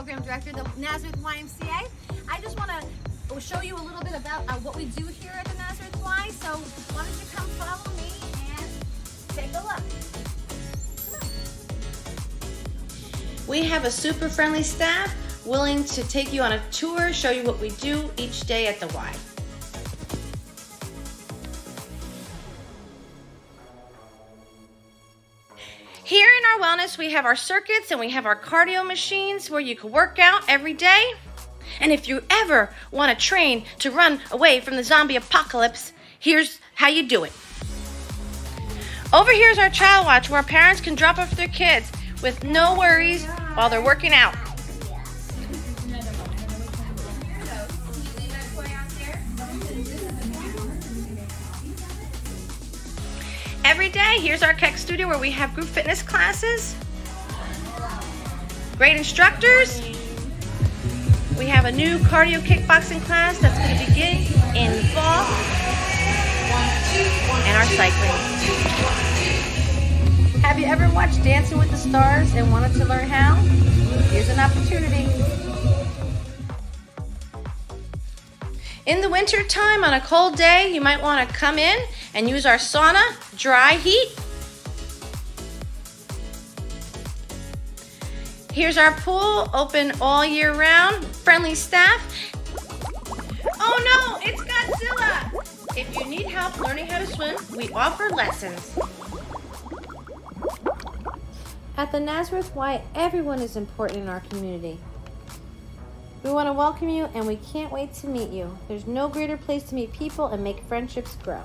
Program Director, the Nazareth YMCA. I just want to show you a little bit about uh, what we do here at the Nazareth Y. So why don't you come follow me and take a look. We have a super friendly staff willing to take you on a tour, show you what we do each day at the Y. Here in our wellness, we have our circuits and we have our cardio machines where you can work out every day. And if you ever want to train to run away from the zombie apocalypse, here's how you do it. Over here is our child watch where parents can drop off their kids with no worries while they're working out. Every day, here's our Keck studio where we have group fitness classes. Great instructors. We have a new cardio kickboxing class that's going to begin in fall. And our cycling. Have you ever watched Dancing with the Stars and wanted to learn how? Here's an opportunity. In the winter time on a cold day, you might want to come in and use our sauna, dry heat. Here's our pool, open all year round, friendly staff. Oh no, it's Godzilla! If you need help learning how to swim, we offer lessons. At the Nazareth Y, everyone is important in our community. We want to welcome you and we can't wait to meet you. There's no greater place to meet people and make friendships grow.